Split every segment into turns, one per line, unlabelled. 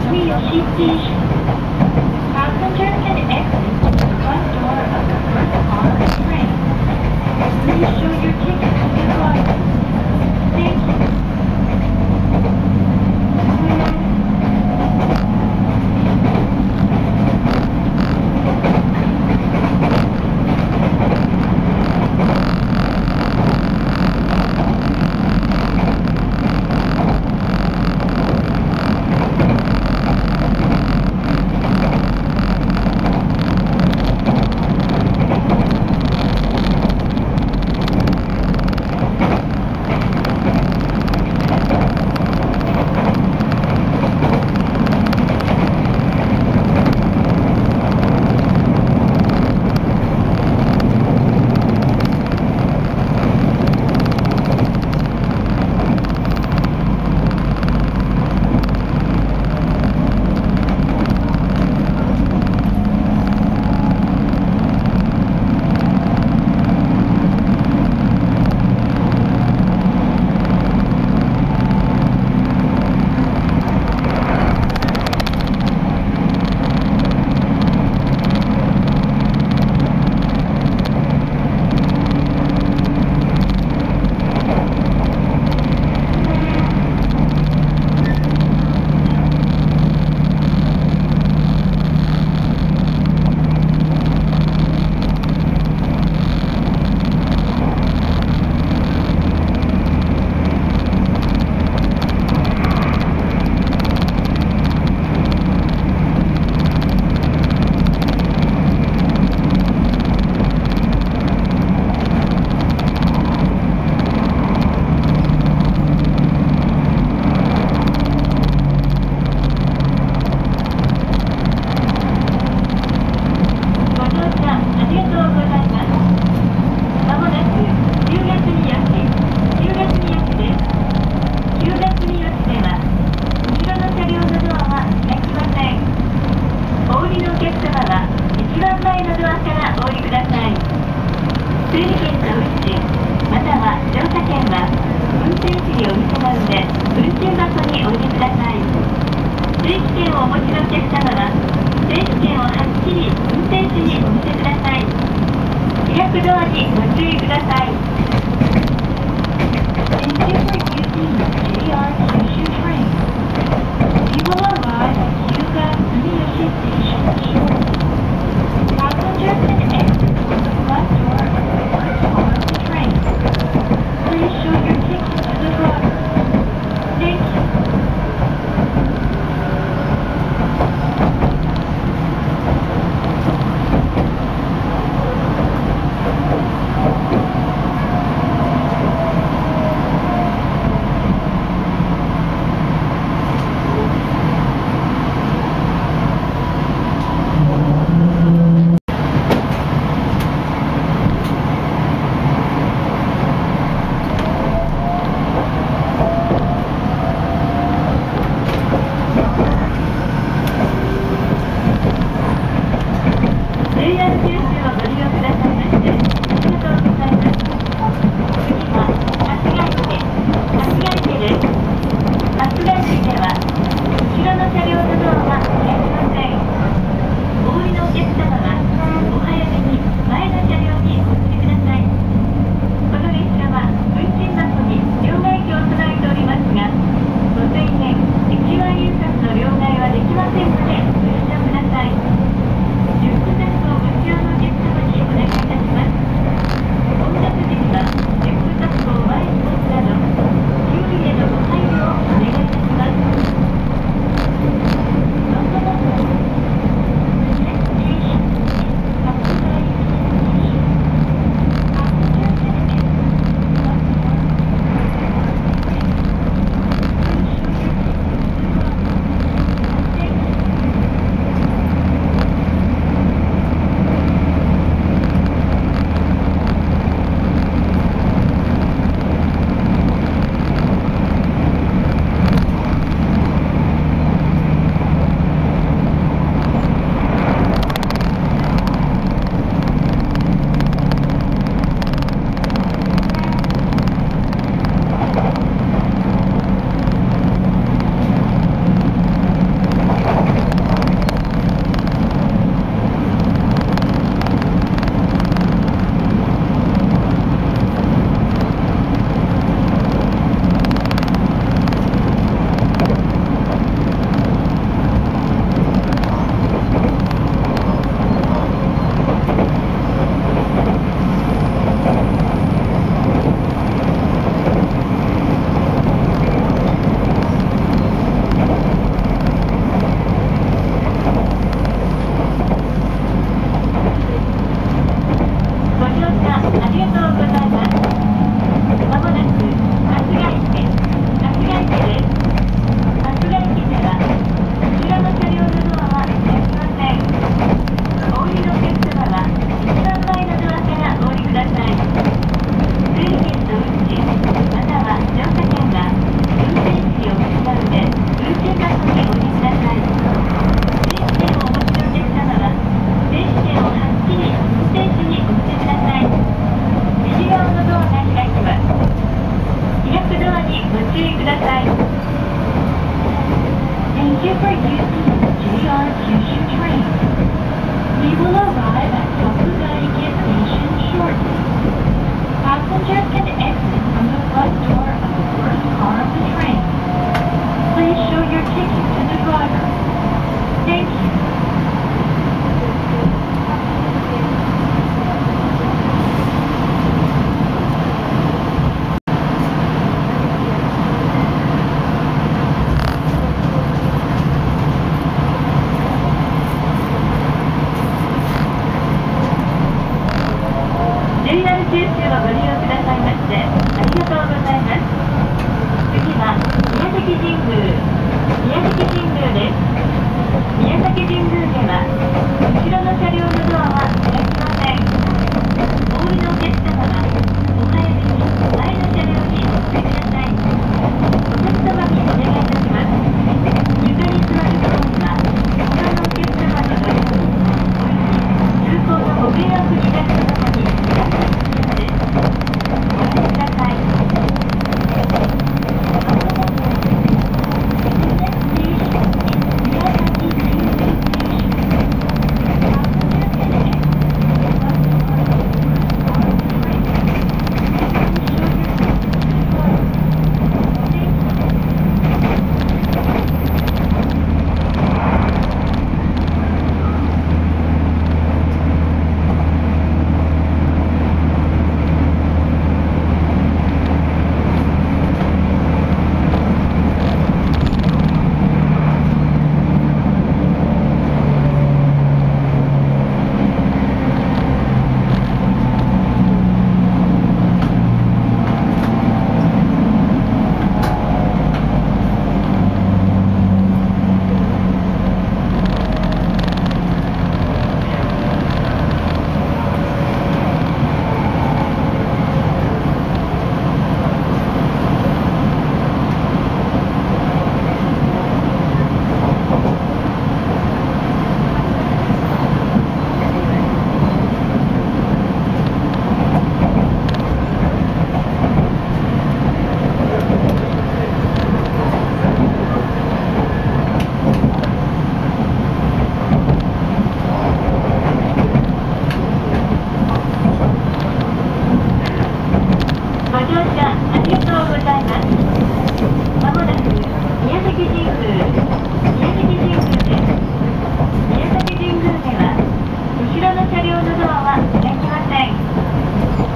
Tsuyoshi Station. Passengers can exit the front door of the first car train. Please show your ticket to the driver. Thank you.
券をお持ちのお客様は電子券をはっきり運転手にお見せください。予約ドアにご注意ください。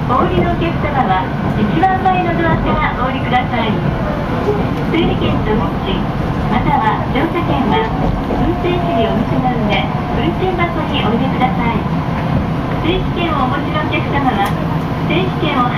お降りのお客様は一番前のドアからお降りください整理券と運賃または乗車券は運転士にお店の上運転箱にお入れください。整理券をお持ちのお客様は整理券を